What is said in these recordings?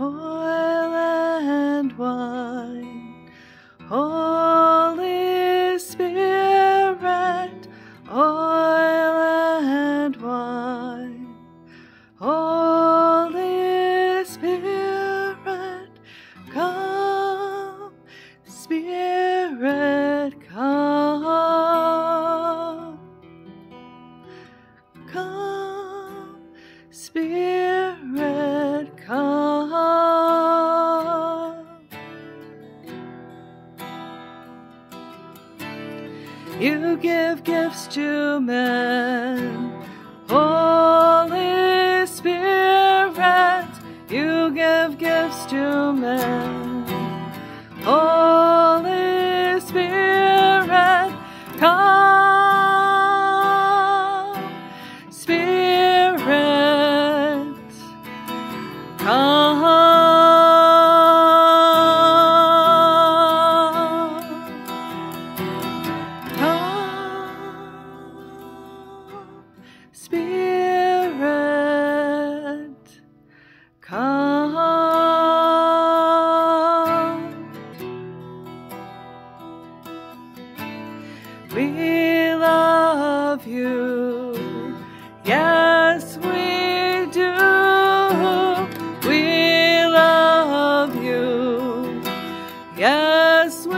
oil and wine. Holy Spirit, oil and wine. Holy Spirit, come. Spirit, come. Come. Spirit, You give gifts to men. Holy Spirit, you give gifts to men. Holy Spirit, come. We love you, yes, we do. We love you, yes, we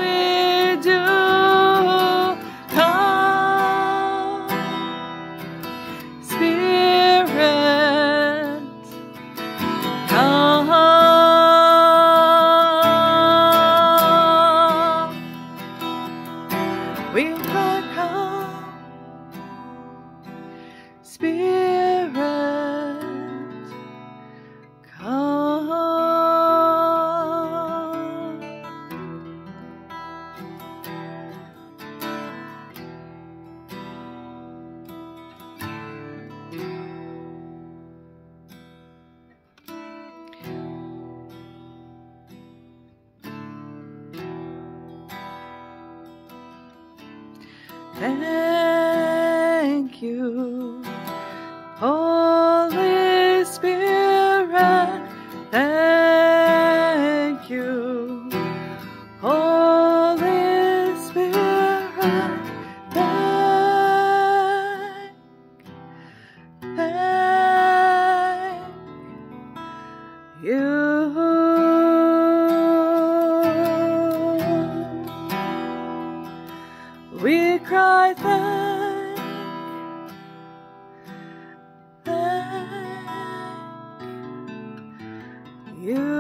We cry, come, Thank you, We cry thank, thank you.